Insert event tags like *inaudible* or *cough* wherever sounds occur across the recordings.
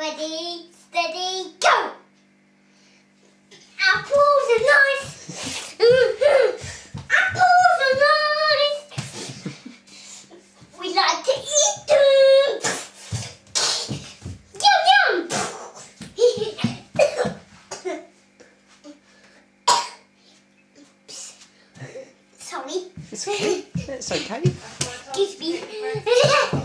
Ready, steady, go! Apples are nice! *laughs* Apples are nice! we like to eat them! yum yum! *laughs* Sorry. It's okay. It's okay. Excuse me. *laughs* yeah!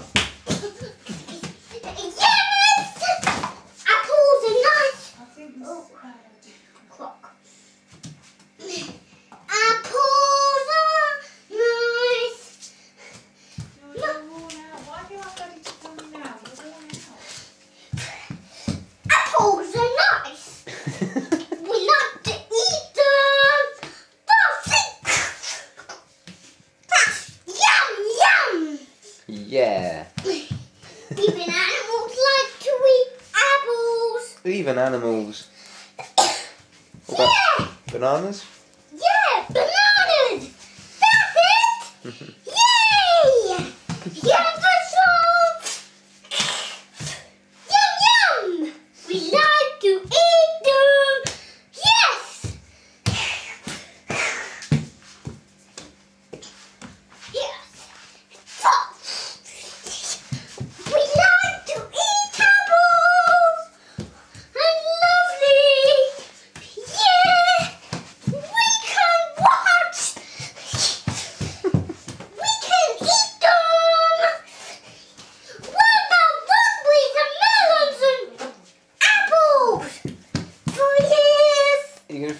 there. Even animals like to eat apples. Even animals. yeah. Bananas? Yeah, bananas! That's it! *laughs*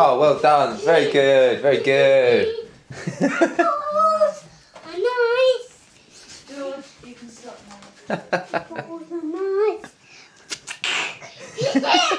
Oh, well done. Very good. Very good. *laughs* *laughs* *laughs*